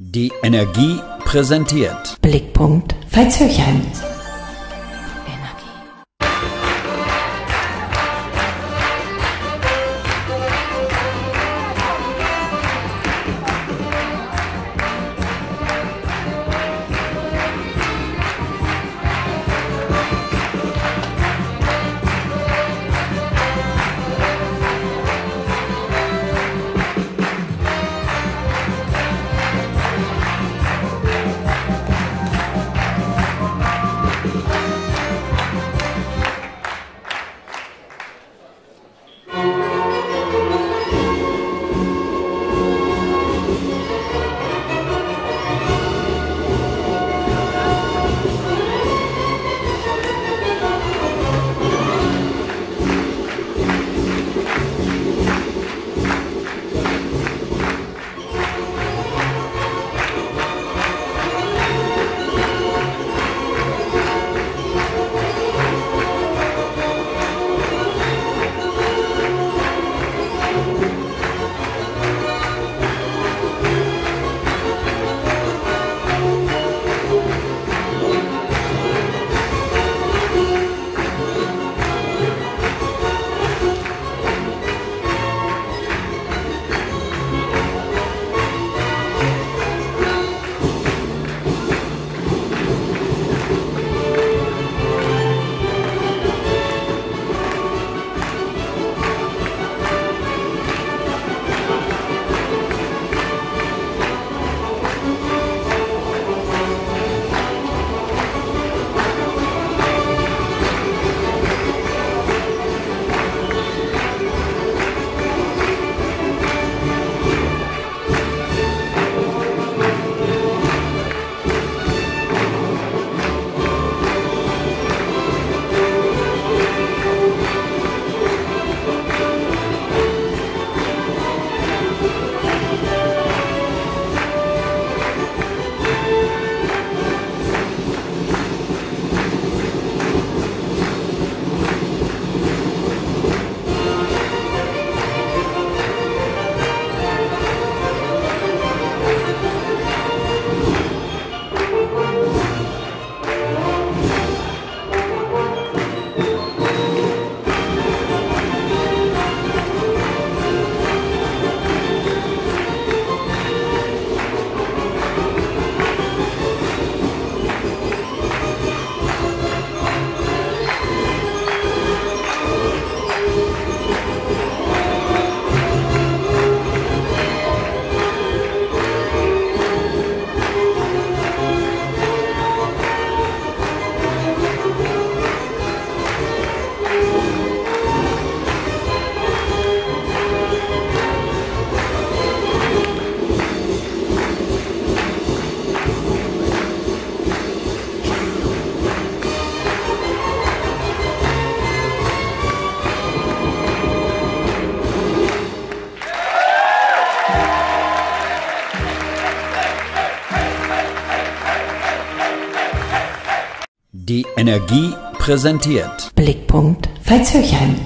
Die Energie präsentiert. Blickpunkt Veitshöchheim. Die Energie präsentiert. Blickpunkt Veitshöchheim.